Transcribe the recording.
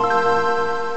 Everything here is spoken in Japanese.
you